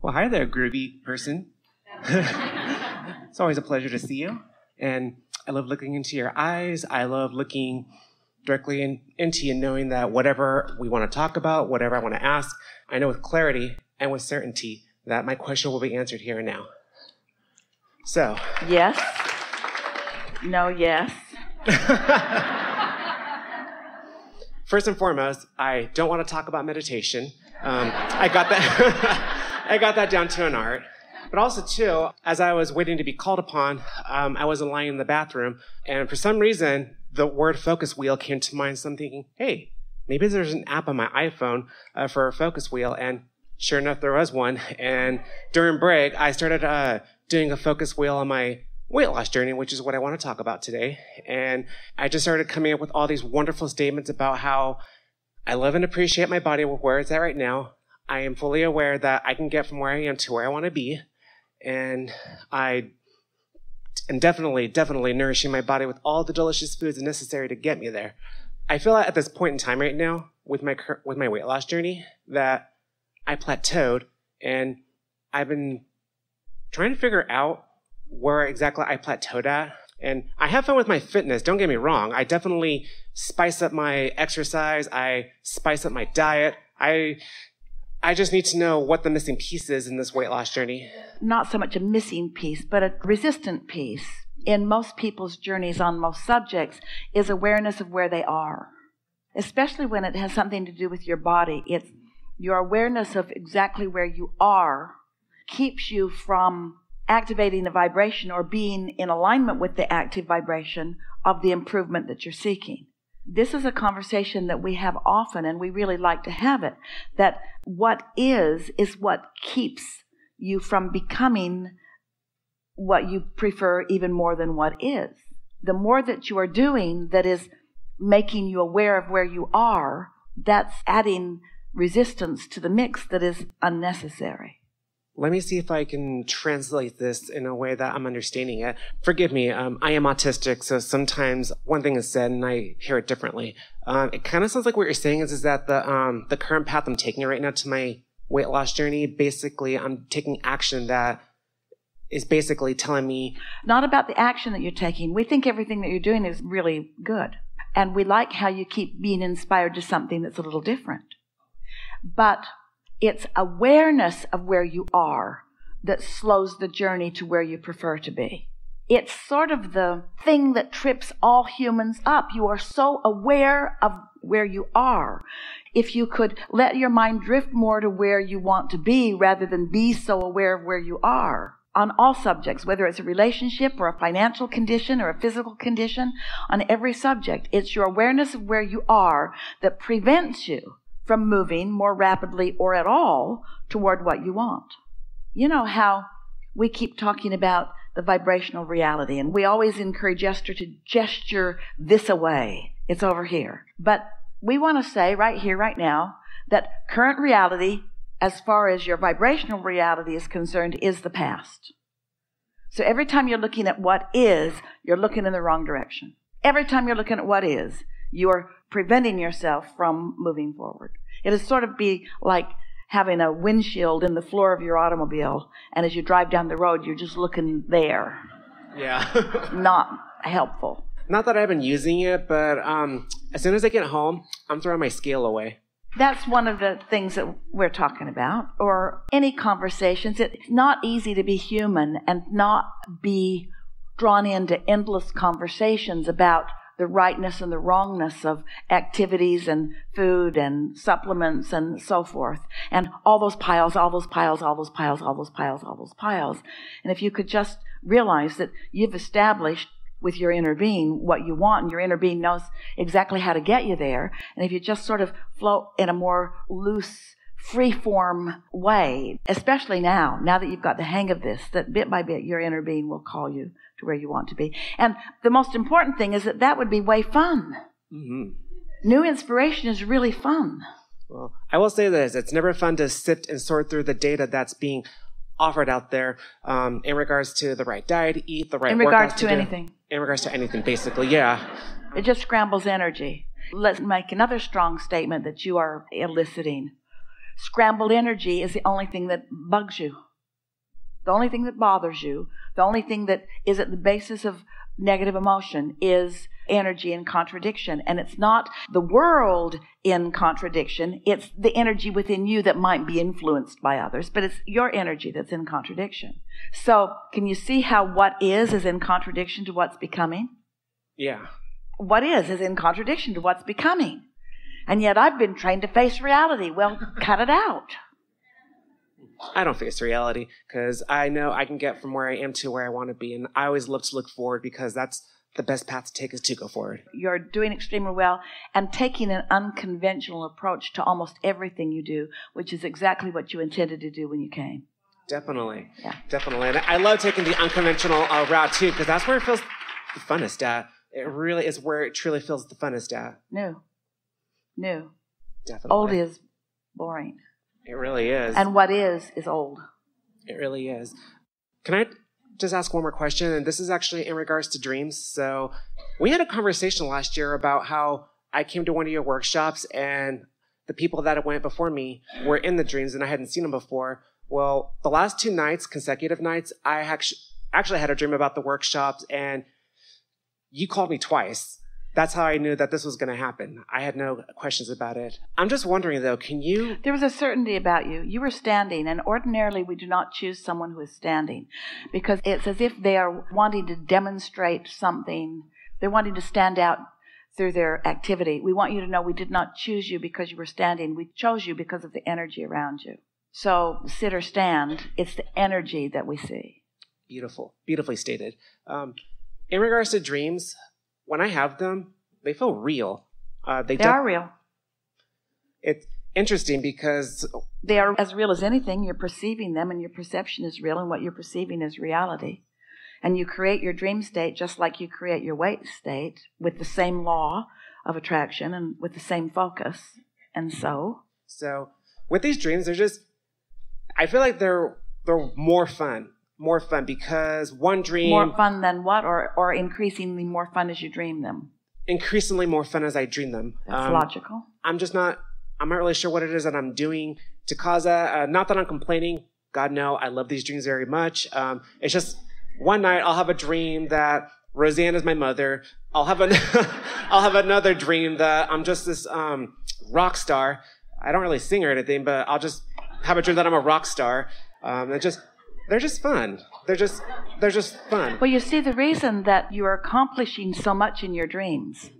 Well, hi there, groovy person. it's always a pleasure to see you. And I love looking into your eyes. I love looking directly in, into you, knowing that whatever we want to talk about, whatever I want to ask, I know with clarity and with certainty that my question will be answered here and now. So. Yes. No, yes. First and foremost, I don't want to talk about meditation. Um, I got that. I got that down to an art. But also, too, as I was waiting to be called upon, um, I was lying in the bathroom, and for some reason, the word focus wheel came to mind. So I'm thinking, hey, maybe there's an app on my iPhone uh, for a focus wheel. And sure enough, there was one. And during break, I started uh, doing a focus wheel on my weight loss journey, which is what I want to talk about today. And I just started coming up with all these wonderful statements about how I love and appreciate my body where it's at right now. I am fully aware that I can get from where I am to where I want to be. And I am definitely, definitely nourishing my body with all the delicious foods necessary to get me there. I feel at this point in time right now with my with my weight loss journey that I plateaued and I've been trying to figure out where exactly I plateaued at. And I have fun with my fitness, don't get me wrong. I definitely spice up my exercise, I spice up my diet. I I just need to know what the missing piece is in this weight loss journey. Not so much a missing piece, but a resistant piece in most people's journeys on most subjects is awareness of where they are, especially when it has something to do with your body. It's your awareness of exactly where you are keeps you from activating the vibration or being in alignment with the active vibration of the improvement that you're seeking. This is a conversation that we have often and we really like to have it that what is is what keeps you from becoming what you prefer even more than what is. The more that you are doing that is making you aware of where you are, that's adding resistance to the mix that is unnecessary let me see if I can translate this in a way that I'm understanding it. Forgive me, um, I am autistic, so sometimes one thing is said and I hear it differently. Um, it kind of sounds like what you're saying is, is that the, um, the current path I'm taking right now to my weight loss journey, basically I'm taking action that is basically telling me. Not about the action that you're taking. We think everything that you're doing is really good. And we like how you keep being inspired to something that's a little different. But it's awareness of where you are that slows the journey to where you prefer to be. It's sort of the thing that trips all humans up. You are so aware of where you are. If you could let your mind drift more to where you want to be rather than be so aware of where you are on all subjects, whether it's a relationship or a financial condition or a physical condition, on every subject, it's your awareness of where you are that prevents you from moving more rapidly or at all toward what you want. You know how we keep talking about the vibrational reality, and we always encourage Esther to gesture this away. It's over here. But we want to say right here, right now, that current reality, as far as your vibrational reality is concerned, is the past. So every time you're looking at what is, you're looking in the wrong direction. Every time you're looking at what is, you are preventing yourself from moving forward. It'll sort of be like having a windshield in the floor of your automobile, and as you drive down the road, you're just looking there. Yeah. Not helpful. Not that I've been using it, but um, as soon as I get home, I'm throwing my scale away. That's one of the things that we're talking about, or any conversations. It's not easy to be human and not be drawn into endless conversations about the rightness and the wrongness of activities and food and supplements and so forth. And all those piles, all those piles, all those piles, all those piles, all those piles. And if you could just realize that you've established with your inner being what you want and your inner being knows exactly how to get you there. And if you just sort of float in a more loose, free form way, especially now, now that you've got the hang of this, that bit by bit your inner being will call you to where you want to be. And the most important thing is that that would be way fun. Mm-hmm. New inspiration is really fun. Well, I will say this it's never fun to sift and sort through the data that's being offered out there um, in regards to the right diet to eat, the right in regards to, to anything. In regards to anything, basically, yeah. It just scrambles energy. Let's make another strong statement that you are eliciting. scrambled energy is the only thing that bugs you. The only thing that bothers you, the only thing that is at the basis of negative emotion is energy in contradiction. And it's not the world in contradiction, it's the energy within you that might be influenced by others, but it's your energy that's in contradiction. So, can you see how what is is in contradiction to what's becoming? Yeah. What is is in contradiction to what's becoming. And yet I've been trained to face reality. Well, cut it out. I don't face reality because I know I can get from where I am to where I want to be. And I always love to look forward because that's the best path to take is to go forward. You're doing extremely well and taking an unconventional approach to almost everything you do, which is exactly what you intended to do when you came. Definitely. Yeah. Definitely. And I love taking the unconventional uh, route too because that's where it feels the funnest at. It really is where it truly feels the funnest at. New. New. Definitely. Old is boring. It really is. And what is, is old. It really is. Can I just ask one more question? And this is actually in regards to dreams. So, we had a conversation last year about how I came to one of your workshops and the people that went before me were in the dreams and I hadn't seen them before. Well, the last two nights, consecutive nights, I actually actually had a dream about the workshops and you called me twice that's how I knew that this was going to happen. I had no questions about it. I'm just wondering though, can you? There was a certainty about you. You were standing, and ordinarily we do not choose someone who is standing because it's as if they are wanting to demonstrate something. They're wanting to stand out through their activity. We want you to know we did not choose you because you were standing. We chose you because of the energy around you. So sit or stand, it's the energy that we see. Beautiful, beautifully stated. Um, in regards to dreams, when I have them, they feel real. Uh, they, they are real. It's interesting because they are as real as anything. You're perceiving them, and your perception is real, and what you're perceiving is reality. And you create your dream state just like you create your wake state with the same law of attraction and with the same focus. And so, so with these dreams, they're just. I feel like they're they're more fun more fun because one dream more fun than what or or increasingly more fun as you dream them? Increasingly more fun as i dream them. That's um, logical. I'm just not i'm not really sure what it is that i'm doing to cause that. Uh, not that i'm complaining. God no i love these dreams very much. Um, it's just one night i'll have a dream that roseanne is my mother. I'll have an i'll have another dream that i'm just this um, rock star. I don't really sing or anything but i'll just have a dream that i'm a rock star. Um, it just they're just fun. They're just they're just fun. Well, you see the reason that you are accomplishing so much in your dreams.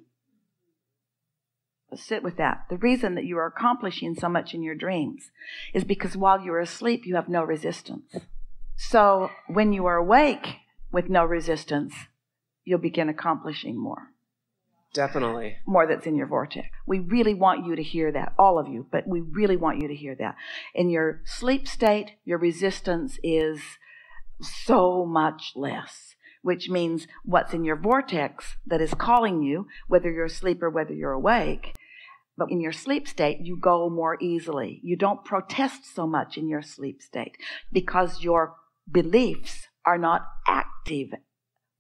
Sit with that. The reason that you are accomplishing so much in your dreams is because while you're asleep, you have no resistance. So when you are awake with no resistance, you'll begin accomplishing more. Definitely. More that's in your vortex. We really want you to hear that, all of you, but we really want you to hear that. In your sleep state, your resistance is so much less, which means what's in your vortex that is calling you, whether you're asleep or whether you're awake. But in your sleep state, you go more easily. You don't protest so much in your sleep state because your beliefs are not active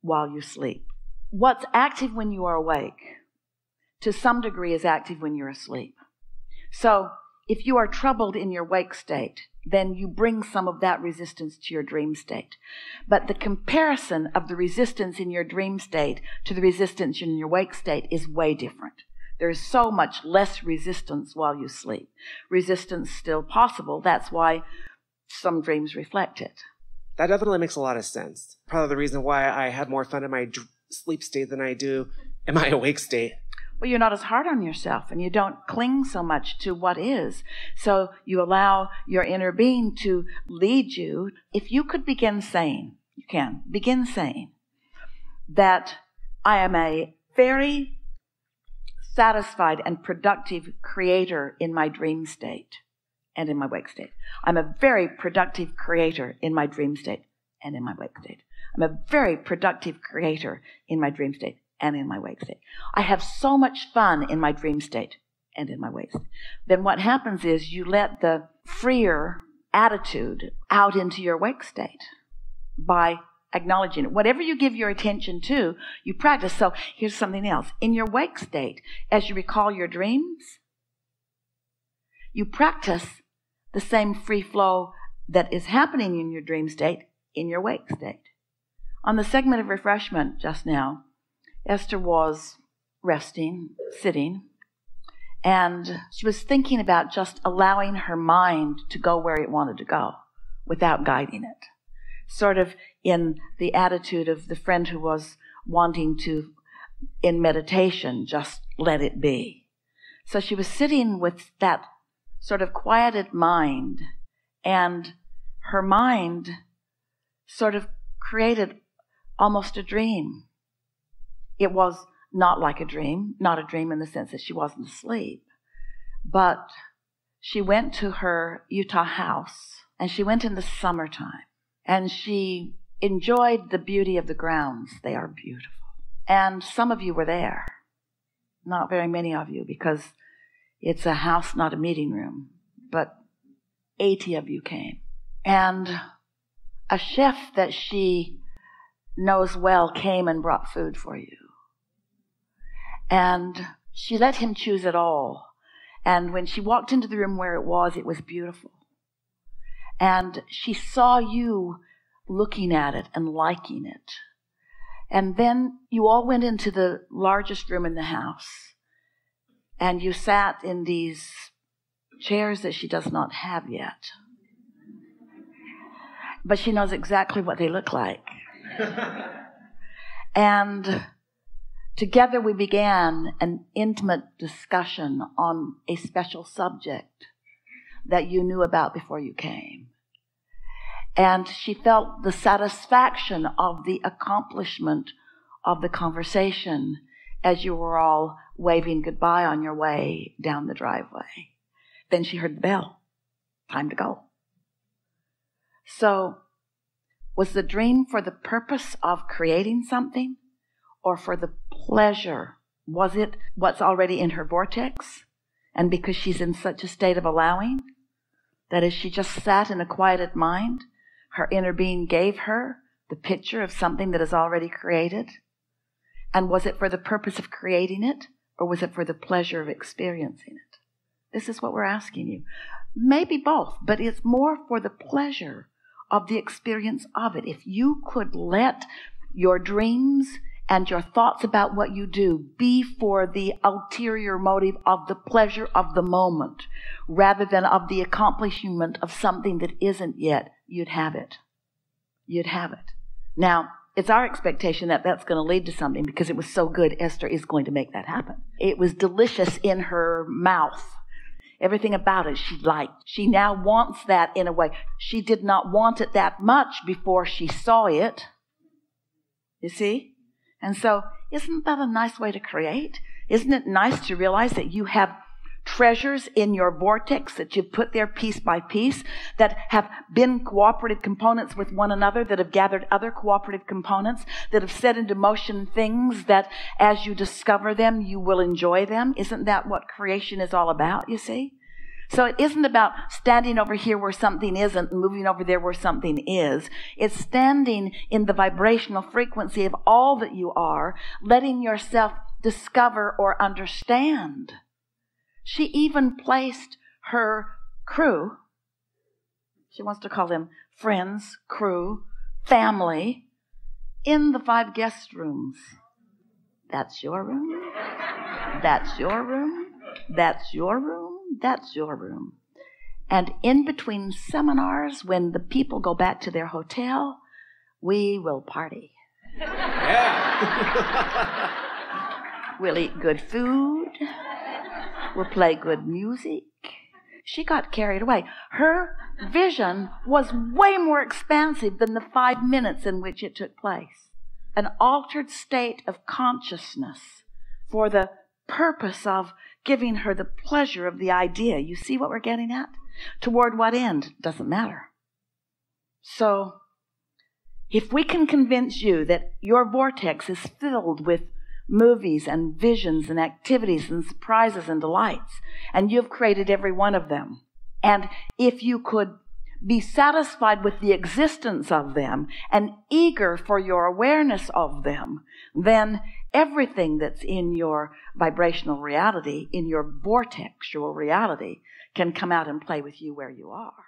while you sleep what's active when you are awake to some degree is active when you're asleep. So if you are troubled in your wake state, then you bring some of that resistance to your dream state. But the comparison of the resistance in your dream state to the resistance in your wake state is way different. There is so much less resistance while you sleep. Resistance still possible. That's why some dreams reflect it. That definitely makes a lot of sense. Probably the reason why I had more fun in my sleep state than I do in my awake state. Well, you're not as hard on yourself and you don't cling so much to what is. So you allow your inner being to lead you. If you could begin saying, you can begin saying that I am a very satisfied and productive creator in my dream state and in my wake state. I'm a very productive creator in my dream state and in my wake state. I'm a very productive creator in my dream state and in my wake state. I have so much fun in my dream state and in my wake state. Then what happens is you let the freer attitude out into your wake state by acknowledging it. Whatever you give your attention to, you practice. So here's something else. In your wake state, as you recall your dreams, you practice the same free flow that is happening in your dream state in your wake state. On the segment of refreshment just now, Esther was resting, sitting, and she was thinking about just allowing her mind to go where it wanted to go without guiding it. Sort of in the attitude of the friend who was wanting to, in meditation, just let it be. So she was sitting with that sort of quieted mind, and her mind sort of created almost a dream. It was not like a dream, not a dream in the sense that she wasn't asleep, but she went to her Utah house and she went in the summertime and she enjoyed the beauty of the grounds. They are beautiful. And some of you were there. Not very many of you because it's a house, not a meeting room. But 80 of you came. And a chef that she knows well came and brought food for you. And she let him choose it all. And when she walked into the room where it was, it was beautiful. And she saw you looking at it and liking it. And then you all went into the largest room in the house. And you sat in these chairs that she does not have yet. But she knows exactly what they look like. and together we began an intimate discussion on a special subject that you knew about before you came. And she felt the satisfaction of the accomplishment of the conversation as you were all waving goodbye on your way down the driveway. Then she heard the bell. Time to go. So, was the dream for the purpose of creating something or for the pleasure? Was it what's already in her vortex? And because she's in such a state of allowing, that as she just sat in a quieted mind, her inner being gave her the picture of something that is already created? And was it for the purpose of creating it, or was it for the pleasure of experiencing it? This is what we're asking you. Maybe both, but it's more for the pleasure of the experience of it. If you could let your dreams and your thoughts about what you do be for the ulterior motive of the pleasure of the moment rather than of the accomplishment of something that isn't yet, you'd have it. You'd have it. Now, it's our expectation that that's going to lead to something because it was so good, Esther is going to make that happen. It was delicious in her mouth. Everything about it she liked. She now wants that in a way. She did not want it that much before she saw it. You see? And so, isn't that a nice way to create? Isn't it nice to realize that you have treasures in your vortex that you've put there piece by piece that have been cooperative components with one another, that have gathered other cooperative components, that have set into motion things that as you discover them, you will enjoy them? Isn't that what creation is all about, you see? So it isn't about standing over here where something isn't and moving over there where something is. It's standing in the vibrational frequency of all that you are, letting yourself discover or understand. She even placed her crew, she wants to call them friends, crew, family, in the five guest rooms. That's your room. That's your room. That's your room that's your room. And in between seminars, when the people go back to their hotel, we will party. Yeah. we'll eat good food. We'll play good music. She got carried away. Her vision was way more expansive than the five minutes in which it took place. An altered state of consciousness for the purpose of giving her the pleasure of the idea. You see what we're getting at? Toward what end? Doesn't matter. So, if we can convince you that your vortex is filled with movies and visions and activities and surprises and delights, and you've created every one of them, and if you could be satisfied with the existence of them and eager for your awareness of them, then everything that's in your vibrational reality, in your vortex, your reality, can come out and play with you where you are.